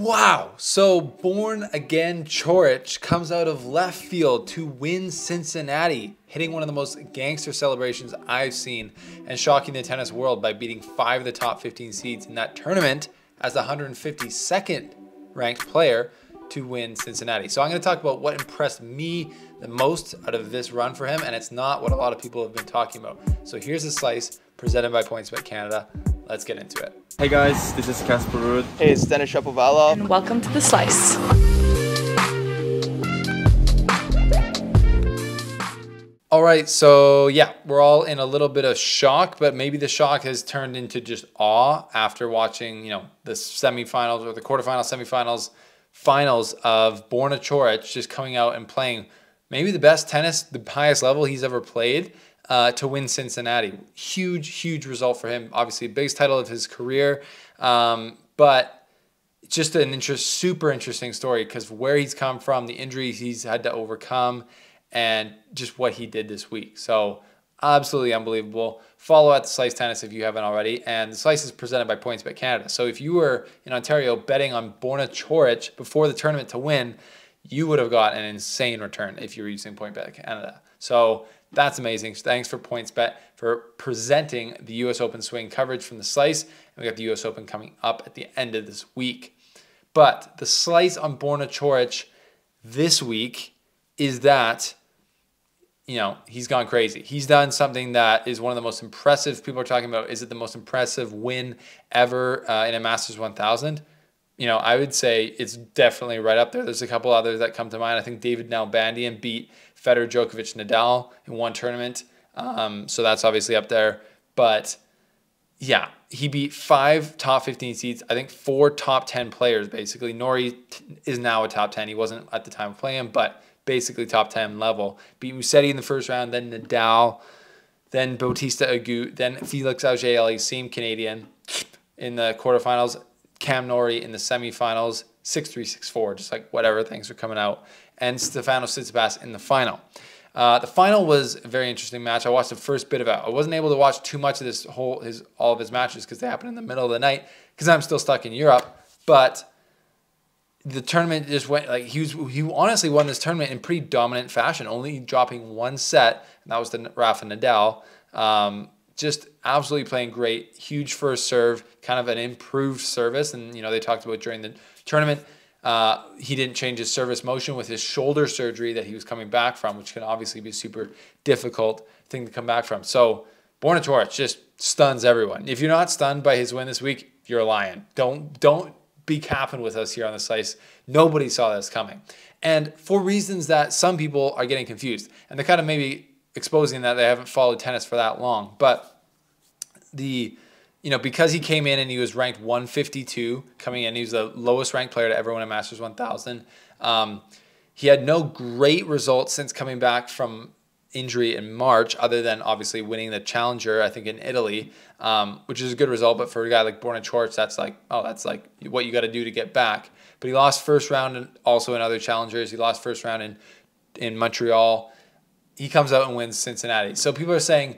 Wow. So born again Coric comes out of left field to win Cincinnati, hitting one of the most gangster celebrations I've seen and shocking the tennis world by beating five of the top 15 seeds in that tournament as the 152nd ranked player to win Cincinnati. So I'm going to talk about what impressed me the most out of this run for him, and it's not what a lot of people have been talking about. So here's a slice presented by PointsBet Canada. Let's get into it. Hey guys, this is Casper Ruud. Hey, it's Denis Shapovalov. And welcome to The Slice. All right, so yeah, we're all in a little bit of shock, but maybe the shock has turned into just awe after watching, you know, the semifinals or the quarterfinals, semifinals, finals of Borna Coric just coming out and playing maybe the best tennis, the highest level he's ever played uh, to win Cincinnati. Huge, huge result for him. Obviously, biggest title of his career, um, but just an interest, super interesting story because where he's come from, the injuries he's had to overcome, and just what he did this week. So absolutely unbelievable. Follow at the Slice Tennis if you haven't already. And the Slice is presented by PointsBet Canada. So if you were in Ontario betting on Borna Coric before the tournament to win, you would have got an insane return if you were using PointsBet Canada. So that's amazing. Thanks for PointsBet for presenting the U.S. Open swing coverage from the Slice. And we got the U.S. Open coming up at the end of this week. But the Slice on Borna Coric this week is that you know, he's gone crazy. He's done something that is one of the most impressive. People are talking about is it the most impressive win ever uh, in a Masters 1000? You know, I would say it's definitely right up there. There's a couple others that come to mind. I think David Nalbandian beat Federer, Djokovic, Nadal in one tournament. Um, so that's obviously up there. But yeah, he beat five top 15 seeds. I think four top 10 players, basically. Norrie is now a top 10. He wasn't at the time of playing, but basically top 10 level. Beat Musetti in the first round, then Nadal, then Bautista Agut, then Felix Auger-Aliassime Canadian in the quarterfinals, Cam Norrie in the semifinals, 6-3, 6-4, just like whatever things are coming out, and Stefanos Tsitsipas in the final. Uh, the final was a very interesting match. I watched the first bit of it. I wasn't able to watch too much of this whole his all of his matches because they happened in the middle of the night because I'm still stuck in Europe. But the tournament just went like he was he honestly won this tournament in pretty dominant fashion, only dropping one set, and that was the Rafa Nadal. Um, just absolutely playing great, huge first serve, kind of an improved service, and you know they talked about during the tournament. Uh, he didn't change his service motion with his shoulder surgery that he was coming back from, which can obviously be a super difficult thing to come back from. So Borna Coric just stuns everyone. If you're not stunned by his win this week, you're lying. Don't don't be capping with us here on the slice. Nobody saw this coming. And for reasons that some people are getting confused. And they're kind of maybe exposing that they haven't followed tennis for that long. But the you know, because he came in and he was ranked 152 coming in, he was the lowest ranked player to ever win a Masters 1000. Um, he had no great results since coming back from injury in March, other than obviously winning the Challenger, I think in Italy, um, which is a good result. But for a guy like Borna Coric, that's like, oh, that's like what you got to do to get back. But he lost first round also in other challengers. He lost first round in in Montreal. He comes out and wins Cincinnati. So people are saying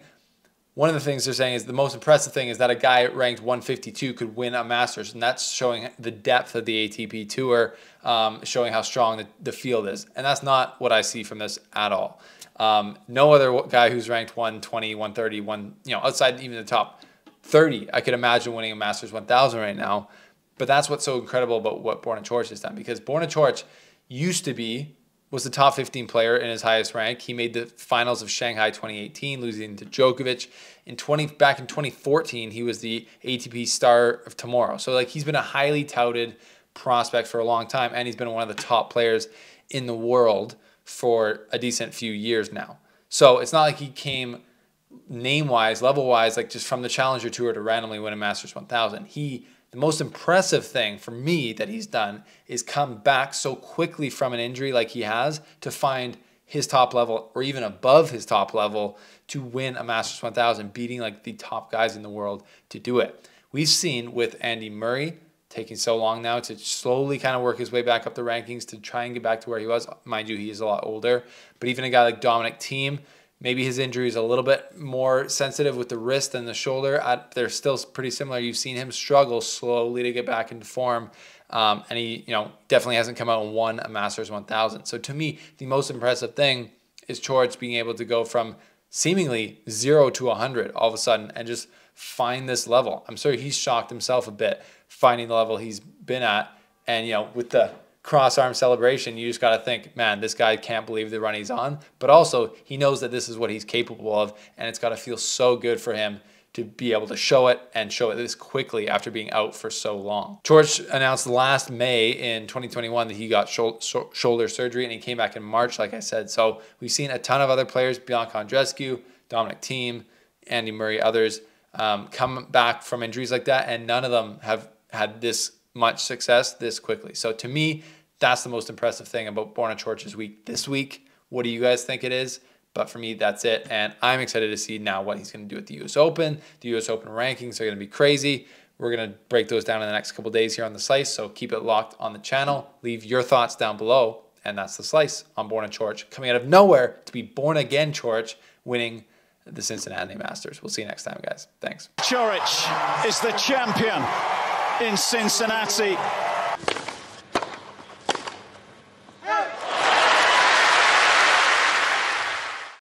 one of the things they're saying is the most impressive thing is that a guy ranked 152 could win a Masters, and that's showing the depth of the ATP Tour, um, showing how strong the, the field is. And that's not what I see from this at all. Um, no other guy who's ranked 120, 130, one, you know, outside even the top 30, I could imagine winning a Masters 1000 right now. But that's what's so incredible about what Borna Coric has done because Borna Coric used to be was the top 15 player in his highest rank. He made the finals of Shanghai 2018, losing to Djokovic. In 20 back in 2014, he was the ATP star of tomorrow. So like he's been a highly touted prospect for a long time, and he's been one of the top players in the world for a decent few years now. So it's not like he came name wise, level wise, like just from the Challenger Tour to randomly win a Masters 1000. He, the most impressive thing for me that he's done is come back so quickly from an injury like he has to find his top level or even above his top level to win a Masters 1000, beating like the top guys in the world to do it. We've seen with Andy Murray, taking so long now to slowly kind of work his way back up the rankings to try and get back to where he was. Mind you, he is a lot older. But even a guy like Dominic Thiem, maybe his injury is a little bit more sensitive with the wrist than the shoulder. they're still pretty similar. You've seen him struggle slowly to get back into form. Um, and he, you know, definitely hasn't come out and won a Masters 1000. So to me, the most impressive thing is Coric being able to go from seemingly zero to 100 all of a sudden and just find this level. I'm sure he's shocked himself a bit finding the level he's been at. And, you know, with the cross arm celebration, you just got to think, man, this guy can't believe the run he's on. But also, he knows that this is what he's capable of. And it's got to feel so good for him to be able to show it and show it this quickly after being out for so long. George announced last May in 2021 that he got shoulder surgery and he came back in March, like I said. So we've seen a ton of other players, Bianca Andreescu, Dominic Thiem, Andy Murray, others, um, come back from injuries like that, and none of them have had this much success this quickly. So to me, that's the most impressive thing about Born Borna Coric's week this week. What do you guys think it is? But for me, that's it. And I'm excited to see now what he's going to do at the US Open. The US Open rankings are going to be crazy. We're going to break those down in the next couple days here on the slice. So keep it locked on the channel. Leave your thoughts down below. And that's the slice on Born Borna Coric coming out of nowhere to be born again Coric winning the Cincinnati Masters. We'll see you next time, guys. Thanks. Coric is the champion in Cincinnati.